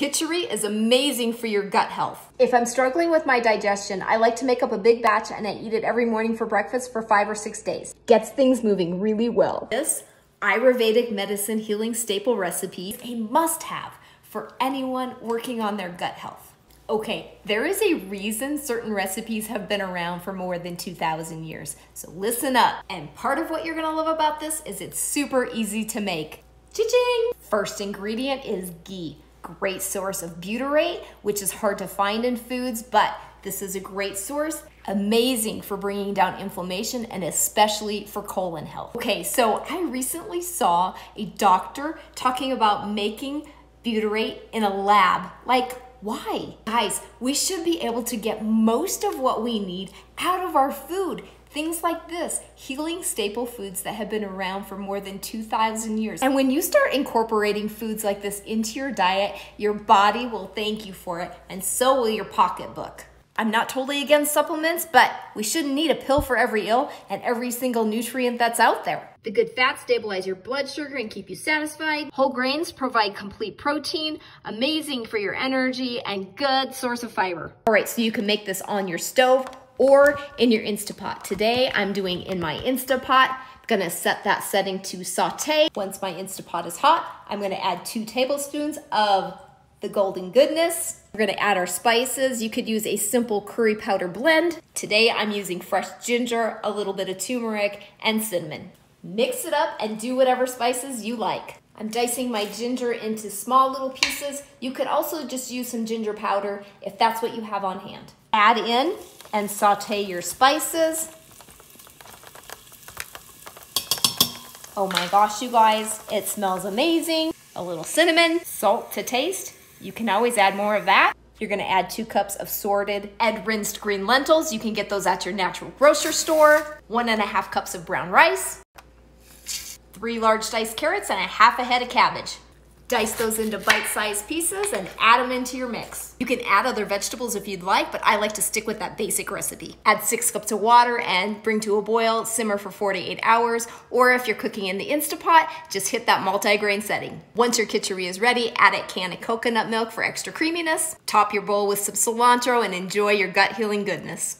Kitcheri is amazing for your gut health. If I'm struggling with my digestion, I like to make up a big batch and I eat it every morning for breakfast for five or six days. Gets things moving really well. This Ayurvedic medicine healing staple recipe is a must have for anyone working on their gut health. Okay, there is a reason certain recipes have been around for more than 2,000 years. So listen up. And part of what you're gonna love about this is it's super easy to make. Cha-ching! First ingredient is ghee. Great source of butyrate, which is hard to find in foods, but this is a great source. Amazing for bringing down inflammation and especially for colon health. Okay, so I recently saw a doctor talking about making butyrate in a lab. Like, why? Guys, we should be able to get most of what we need out of our food. Things like this, healing staple foods that have been around for more than 2,000 years. And when you start incorporating foods like this into your diet, your body will thank you for it, and so will your pocketbook. I'm not totally against supplements, but we shouldn't need a pill for every ill and every single nutrient that's out there. The good fats stabilize your blood sugar and keep you satisfied. Whole grains provide complete protein, amazing for your energy, and good source of fiber. All right, so you can make this on your stove or in your Instapot. Today, I'm doing in my Instapot. Gonna set that setting to saute. Once my Instapot is hot, I'm gonna add two tablespoons of the golden goodness. We're gonna add our spices. You could use a simple curry powder blend. Today I'm using fresh ginger, a little bit of turmeric, and cinnamon. Mix it up and do whatever spices you like. I'm dicing my ginger into small little pieces. You could also just use some ginger powder if that's what you have on hand. Add in and saute your spices. Oh my gosh, you guys, it smells amazing. A little cinnamon, salt to taste, you can always add more of that. You're gonna add two cups of sorted and rinsed green lentils. You can get those at your natural grocery store. One and a half cups of brown rice. Three large diced carrots and a half a head of cabbage. Dice those into bite-sized pieces and add them into your mix. You can add other vegetables if you'd like, but I like to stick with that basic recipe. Add six cups of water and bring to a boil, simmer for 48 hours, or if you're cooking in the Instapot, just hit that multi-grain setting. Once your kitcheri is ready, add a can of coconut milk for extra creaminess. Top your bowl with some cilantro and enjoy your gut healing goodness.